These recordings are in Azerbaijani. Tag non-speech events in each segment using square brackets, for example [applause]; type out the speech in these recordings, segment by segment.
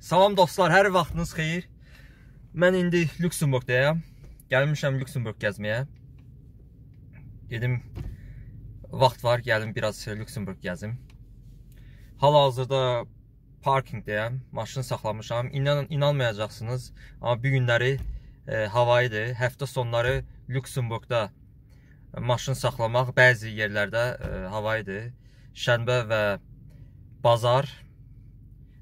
Salam dostlar, hər vaxtınız xeyir. Mən indi Lüksemburgdayam. Gəlmişəm Lüksemburg gəzməyə. Dedim, vaxt var, gəlim biraz Lüksemburg gəzim. Hal-hazırda parkingdəyəm, maşın saxlamışam. İnan inanmayacaqsınız, amma bu günləri e, hava idi. Həftə sonları Lüksemburgda maşın saxlamaq bəzi yerlərdə e, hava idi. Şənbə və bazar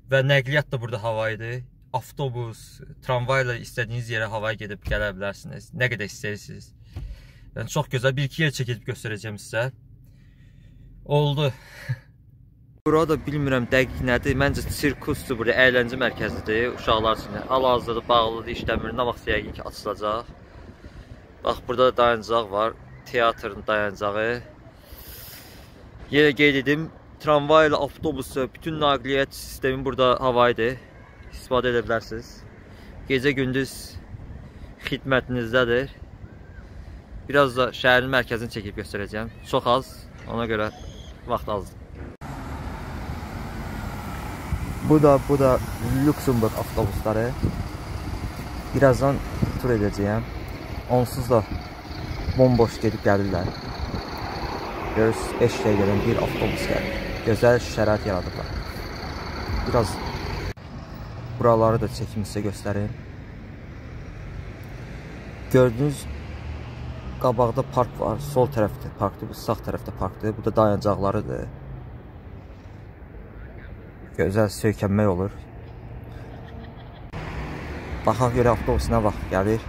Və nəqliyyat da burada hava idi. Avtobus, tramvayla istədiyiniz yerə havaya gedib gələ bilərsiniz. Nə qədər istəyirsiniz. Yəni çox gözəl bir-iki yer çəkib göstərəcəm sizə. Oldu. [laughs] Bura da bilmirəm dəqiq nədir. Məncə sirkusdur, burada əyləncə mərkəzidir uşaqlar üçün. Hal-hazırda bağlıdır, işləmir. Nə vaxt yəqin ki açılacaq. Bax, burada dayanacaq var. Teatrın dayanacağı. Yenə qeyd edim, tramvay ilə avtobusu, bütün nəqliyyat sistemi burada hava idi. İstifadə edə bilərsiniz. Gecə gündüz xidmətinizdədir. Biraz da şəhərin mərkəzini çəkib göstərəcəm. Çox az, ona görə vaxt azdır. Bu da, bu da Luxemburg avtobusları. Birazdan tur edəcəyəm. Onsuz da bomboş gedib gəlirlər. Görürsünüz, 5 dəqiqədən bir avtobus gəlir gözəl şərait yaradıblar. Biraz buraları da çəkim sizə göstərim. Gördüyünüz qabaqda park var. Sol tərəfdə parkdır, bu sağ tərəfdə parkdır. Bu da dayanacaqlarıdır. Gözəl söykənmək olur. Baxaq görə avtobus nə vaxt gəlir.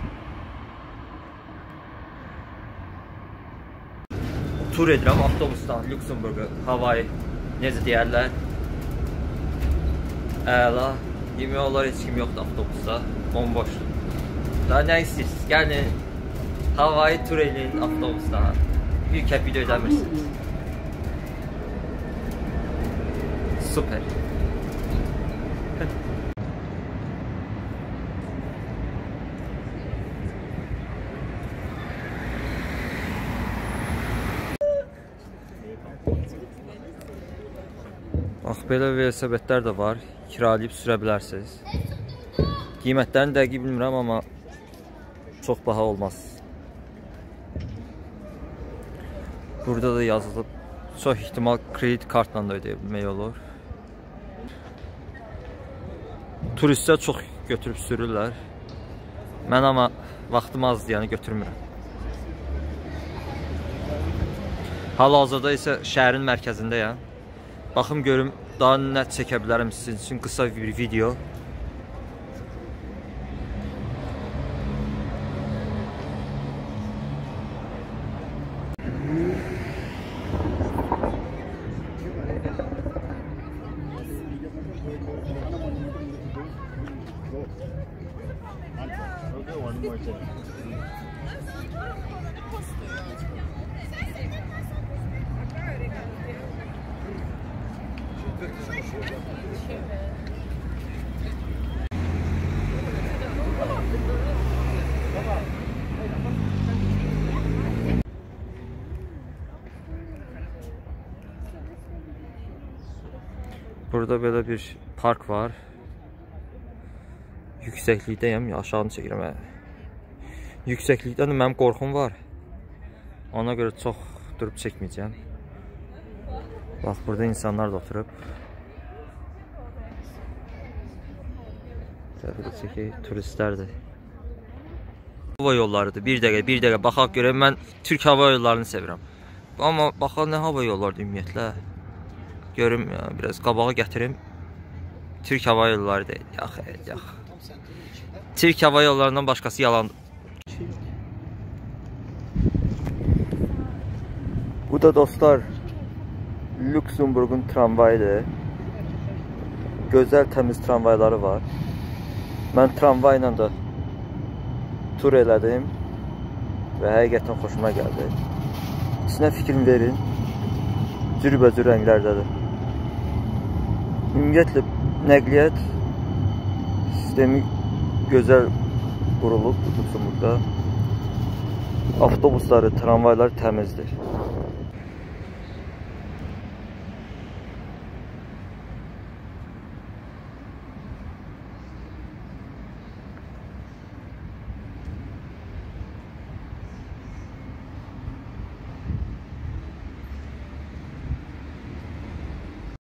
Tur edirəm avtobusdan Lüksemburqa, Havayı necə deyərlər, əla, yemək olar heç kim yoxdur avtobusda, bomboşdur. Daha nə istəyirsiniz? Gəlin, havayı tur eləyin avtobusda, bir kəpik də ödəmirsiniz. Super. Bax, belə velosipedlər də var. Kiralayıb sürə bilərsiniz. Qiymətlərini dəqiq bilmirəm, amma çox baha olmaz. Burada da yazılıb. Çox ihtimal kredit kartla da ödəyə bilmək olur. Turistlər çox götürüb sürürlər. Mən amma vaxtım azdır, yəni götürmürəm. Hal-hazırda isə şəhərin mərkəzindəyəm. Baxım görüm daha nə çəkə bilərəm sizin üçün qısa bir video. One more thing. Burada belə bir park var. Yüksəklikdəyəm, aşağını çəkirəm. Hə. Yüksəklikdən də mənim qorxum var. Ona görə çox durub çəkməyəcəm. Bax, burada insanlar da oturub. Təbii ki, turistlərdir. Hava yollarıdır. Bir dəqiqə, bir dəqiqə baxaq görək. Mən Türk hava yollarını sevirəm. Amma baxaq nə hava yollardır ümumiyyətlə. Görüm ya, biraz qabağa gətirim. Türk hava yolları deyil. Yax, yax. Türk hava yollarından başqası yalandır. Bu da dostlar Lüksemburgun tramvayıdır. Gözəl təmiz tramvayları var. Mən tramvayla da tur elədim və həqiqətən xoşuma gəldi. İçinə fikrim verin. Cürbəcür rənglərdədir. Ümumiyyətlə nəqliyyat sistemi gözəl qurulub Lüksemburgda. Avtobusları, tramvaylar təmizdir.